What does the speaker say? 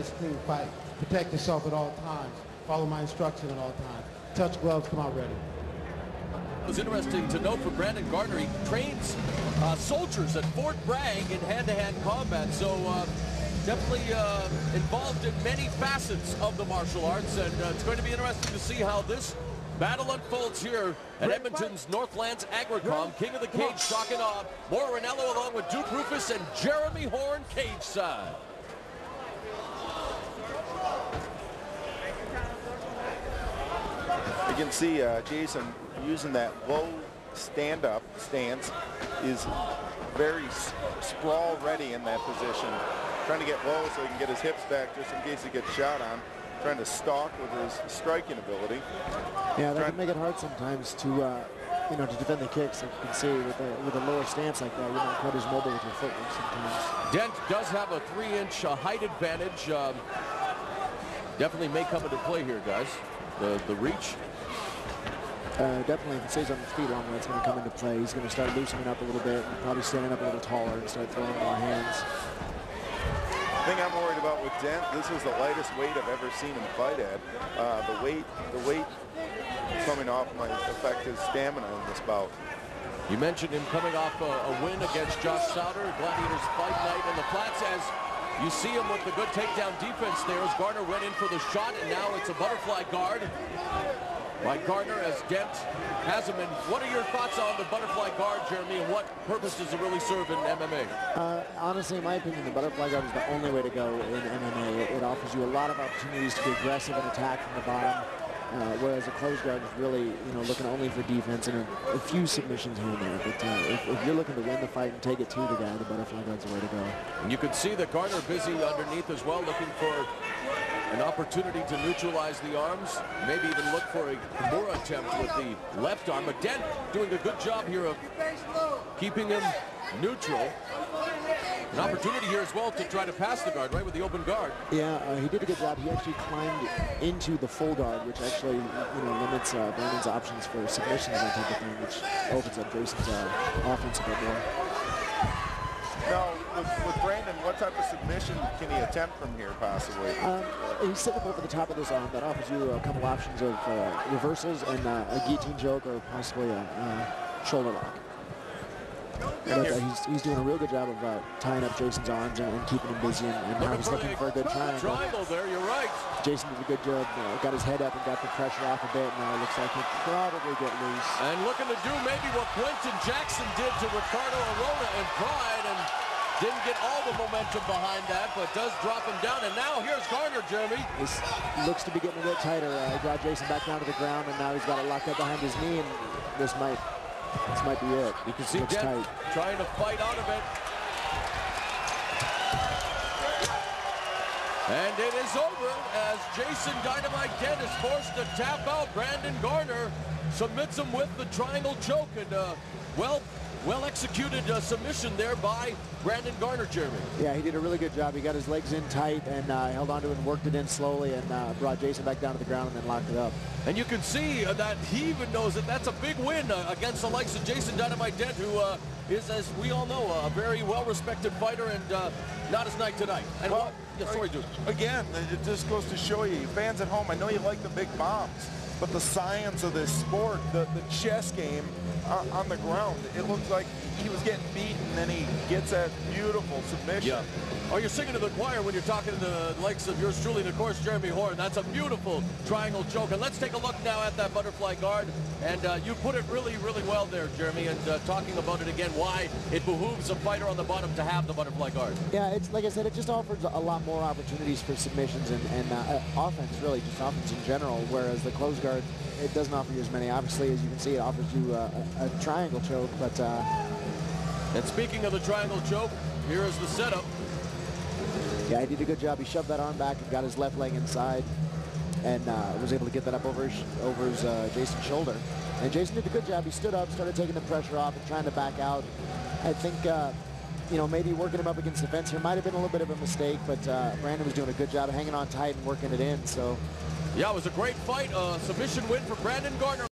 nice, clean fight. Protect yourself at all times. Follow my instruction at all times. Touch gloves, come out ready. It was interesting to note for Brandon Garner, he trains uh, soldiers at Fort Bragg in hand-to-hand -hand combat. So uh, definitely uh, involved in many facets of the martial arts. And uh, it's going to be interesting to see how this battle unfolds here at Edmonton's Northlands Agricom. King of the Cage shocking off. Mauro Ranallo along with Duke Roufus and Jeremy Horn cage side. You can see uh, Jason using that low stand-up stance is very sprawl ready in that position. Trying to get low so he can get his hips back just in case he gets shot on. Trying to stalk with his striking ability. Yeah, that Trying can make it hard sometimes to, uh, you know, to defend the kicks. Like you can see with a, with a lower stance like that, you're not quite as mobile with your footwork sometimes. Dent does have a three-inch uh, height advantage. Um, definitely may come into play here, guys. The, the reach uh, definitely, if it stays on the feet long, that's going to come into play. He's going to start loosening up a little bit and probably standing up a little taller and start throwing more hands. The thing I'm worried about with Dent, this is the lightest weight I've ever seen him fight at. Uh, the weight, the weight coming off might affect his stamina in this bout. You mentioned him coming off a, a win against Josh Sauter, Gladiators Fight Night in the Flats as you see him with the good takedown defense there as Garner went in for the shot and now it's a butterfly guard by Garner as Dent has him in. What are your thoughts on the butterfly guard, Jeremy, and what purpose does it really serve in MMA? Uh, honestly, in my opinion, the butterfly guard is the only way to go in MMA. It, it offers you a lot of opportunities to be aggressive and attack from the bottom. Uh, whereas a close guard is really, you know, looking only for defense and a, a few submissions here and there. But uh, if, if, you're looking to win the fight and take it to the guy, the butterfly guard's the way to go. And you can see that Garner busy underneath as well, looking for an opportunity to neutralize the arms, maybe even look for a more attempt with the left arm. But Again, doing a good job here of keeping him neutral. An opportunity here as well to try to pass the guard, right, with the open guard. Yeah, uh, he did a good job. He actually climbed into the full guard, which actually, you know, limits uh, Brandon's options for submissions and that type of thing, which opens up Jason's uh, offense a bit more. Now, with, with, Brandon, what type of submission can he attempt from here, possibly? Um, he's sitting up over the top of this arm. That offers you a couple options of uh, reversals and uh, a guillotine choke or possibly a uh, shoulder lock. He's, he's doing a real good job of uh, tying up Jason's arms and, and keeping him busy, and, and now he's looking for a good triangle. Triangle there, you're right. Jason did a good job, uh, got his head up and got the pressure off a bit. Now it looks like he'll probably get loose. And looking to do maybe what Quinton Jackson did to Ricardo Arona in Pride, and didn't get all the momentum behind that, but does drop him down. And now here's Garner, Jeremy. This looks to be getting a bit tighter. Uh, he brought Jason back down to the ground, and now he's got it locked up behind his knee, and this might this might be it. You can see Dent trying to fight out of it. And it is over as Jason Dynamite Dent is forced to tap out Brandon Garner. Submits him with the triangle choke and uh, well well executed uh, submission there by Brandon Garner, Jeremy. Yeah, he did a really good job. He got his legs in tight and uh, held onto it and worked it in slowly and uh, brought Jason back down to the ground and then locked it up. And you can see uh, that he even knows that that's a big win uh, against the likes of Jason Dynamite Dent, who uh, is, as we all know, a very well-respected fighter and not his night tonight. And well, yeah, sorry, dude. Again, it just goes to show you, fans at home, I know you like the big bombs but the science of this sport, the, the chess game uh, on the ground, it looks like he was getting beaten, and then he gets that beautiful submission. Yeah. Oh, you're singing to the choir when you're talking to the likes of yours truly, and of course, Jeremy Horn. That's a beautiful triangle choke. And let's take a look now at that butterfly guard. And uh, you put it really, really well there, Jeremy, and uh, talking about it again, why it behooves a fighter on the bottom to have the butterfly guard. Yeah, it's like I said, it just offers a lot more opportunities for submissions and, and uh, offense, really, just offense in general, whereas the closed guard, it doesn't offer you as many. Obviously, as you can see, it offers you uh, a, a triangle choke, but... Uh, and speaking of the triangle choke, here is the setup. Yeah, he did a good job. He shoved that arm back and got his left leg inside and uh, was able to get that up over his, over his uh, Jason's shoulder. And Jason did a good job. He stood up, started taking the pressure off and trying to back out. I think, uh, you know, maybe working him up against the fence here might have been a little bit of a mistake, but uh, Brandon was doing a good job of hanging on tight and working it in. So, yeah, it was a great fight. A submission win for Brandon Garner.